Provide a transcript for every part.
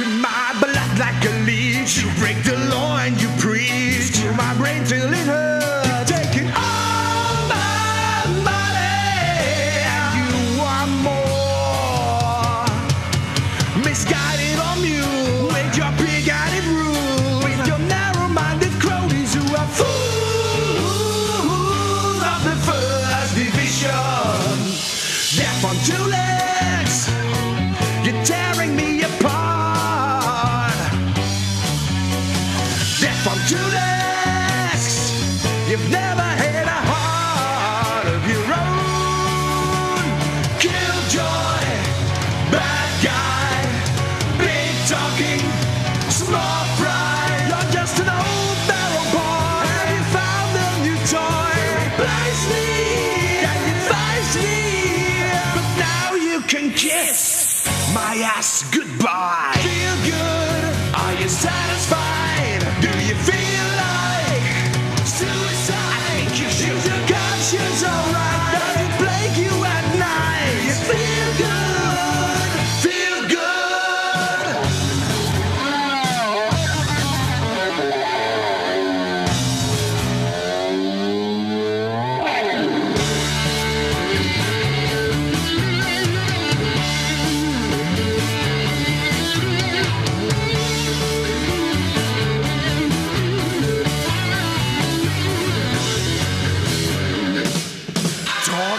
to my blood like a leech. You break the law and you preach to my brain till it hurts. All my you want more. Misguided. Kiss my ass goodbye. Feel good? Are you satisfied?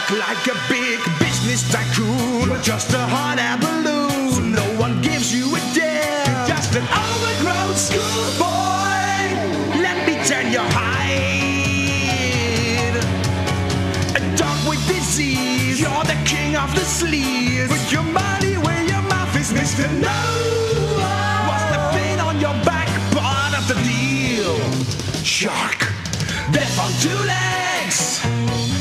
Talk like a big business tycoon. You're just a hot air balloon. So no one gives you a damn. You're just an overgrown schoolboy. Let me turn your hide. A dog with disease. You're the king of the sleaze. Put your money where your mouth is, Mr. No. What's the pain on your back? Part of the deal. Shark. Death on two legs.